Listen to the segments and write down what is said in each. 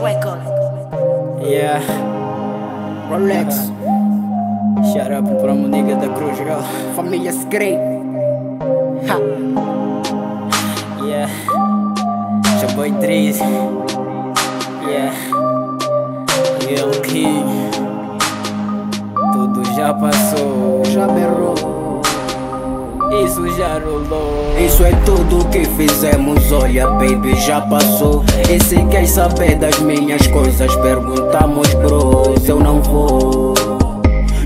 Record. Yeah. Rolex. Shout out para o nigga da Cruz, girl. Família Scrape. Ha. Yeah. Seu boy Drizzy. Yeah. Eu King. Isso já rolou. Isso é tudo que fizemos, olha baby, já passou. E se quer saber das minhas coisas, perguntamos bros Eu não vou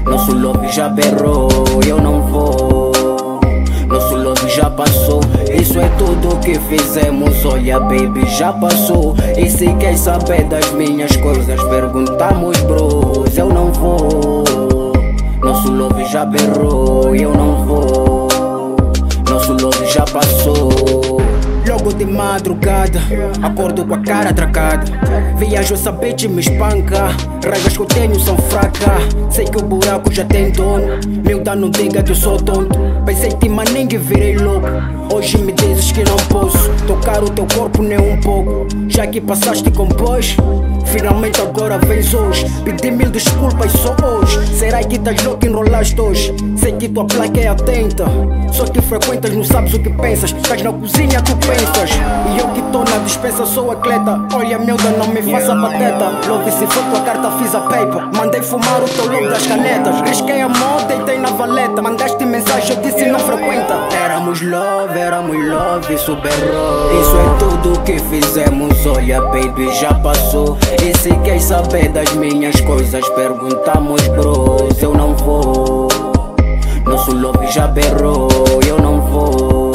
Nosso love já berrou, eu não vou Nosso love já passou. Isso é tudo que fizemos, olha baby, já passou. E se quer saber das minhas coisas, perguntamos bros Eu não vou Nosso love já berrou, Logo de madrugada, acordo com a cara atracada Viajo, bitch me espanca. Raigas que eu tenho são fracas Sei que o buraco já tem dono. Meu dano diga que eu sou tonto. Pensei que ninguém virei louco. Hoje me dizes Tocar o teu corpo nem um pouco. Já que passaste com pós Finalmente agora vens hoje. Pedi mil desculpas só hoje. Será que estás louco enrolaste hoje? Sei que tua placa é atenta. Só que frequentas não sabes o que pensas. Estás na cozinha tu pensas. E eu que tô na dispensa sou atleta. Olha miúda não me faça pateta. Love se for tua carta fiz a paper. Mandei fumar o teu logo das canetas. Risquei a moda deitei na valeta. Mandaste mensagem eu disse Éramos love, éramos love, super love Isso é tudo que fizemos Olha baby já passou e se quer saber das minhas coisas, perguntamos bros. Eu não vou. Nosso love já berrou, eu não vou.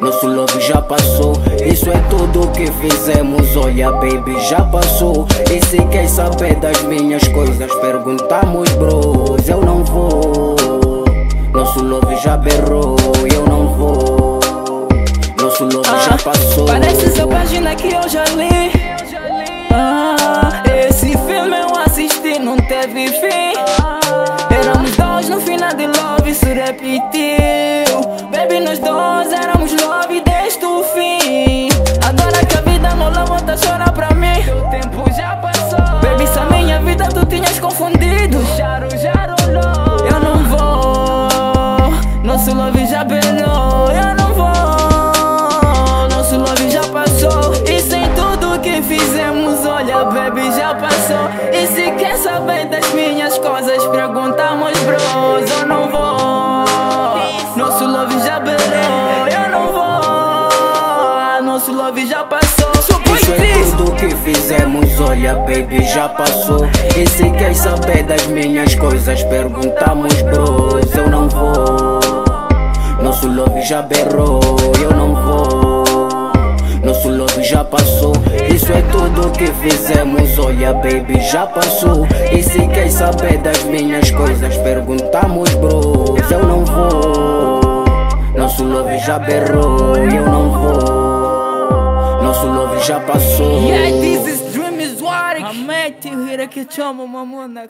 Nosso love já passou. Isso é tudo que fizemos, olha baby, já passou. E se quer saber das minhas coisas, perguntamos bros. Eu não vou. Parece sua página que eu já li. Ah, esse filme eu assisti, não teve fim. Éramos dois no final de Love, isso repetiu. Baby, nós dois éramos Love desde o fim. Agora que a vida não leva, tá E se quer saber das minhas coisas, perguntamos, bros. Eu não vou, nosso love já belou. Eu não vou, nosso love já passou. Isso é tudo que fizemos, olha baby, já passou. E se quer saber das minhas coisas, perguntamos bros Eu não vou. Nosso love já berrou, eu não vou. Nosso love já passou. Isso é tudo que fizemos, olha baby, já passou E se quer saber das minhas coisas, perguntamos bros Eu não vou Nosso love já berrou, eu não vou nosso love já passou. Yeah, this is dream is what I'm at you here que te amo, mamona.